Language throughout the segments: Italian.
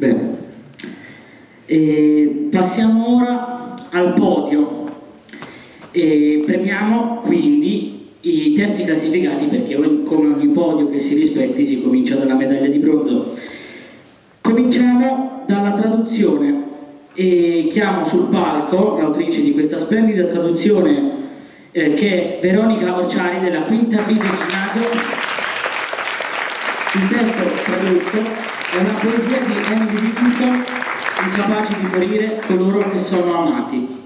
Bene. E passiamo ora al podio. E premiamo quindi i terzi classificati perché come ogni podio che si rispetti si comincia dalla medaglia di bronzo. Cominciamo dalla traduzione e chiamo sul palco l'autrice di questa splendida traduzione eh, che è Veronica Orciari della quinta B del ginnasio. Il testo tradotto è una poesia di Emily Dickinson, incapaci di morire coloro che sono amati.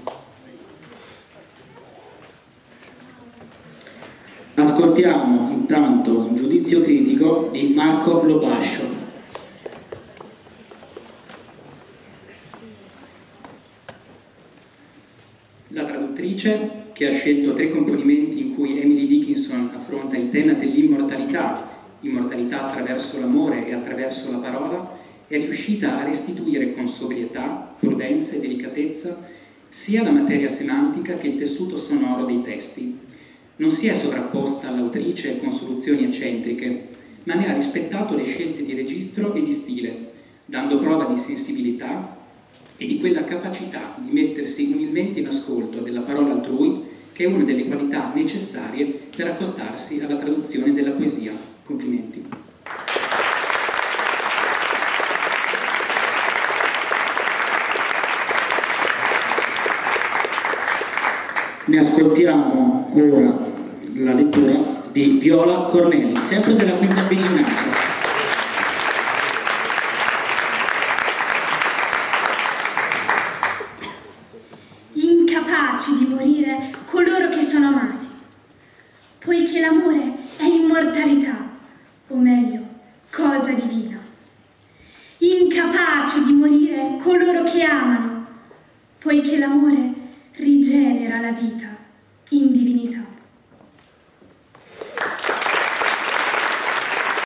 Ascoltiamo intanto un giudizio critico di Marco Lobascio. La traduttrice, che ha scelto tre componimenti in cui Emily Dickinson affronta il tema dell'immortalità, immortalità attraverso l'amore e attraverso la parola, è riuscita a restituire con sobrietà, prudenza e delicatezza sia la materia semantica che il tessuto sonoro dei testi, non si è sovrapposta all'autrice con soluzioni eccentriche, ma ne ha rispettato le scelte di registro e di stile, dando prova di sensibilità e di quella capacità di mettersi umilmente in ascolto della parola altrui, che è una delle qualità necessarie per accostarsi alla traduzione della poesia. Complimenti. Ne ascoltiamo ora la lettura di Viola Cornelli, sempre della quinta ginnasio. Incapaci di morire coloro che sono amati, poiché l'amore è immortalità, o meglio, cosa divina. Incapaci di morire coloro che amano, poiché l'amore rigenera la vita.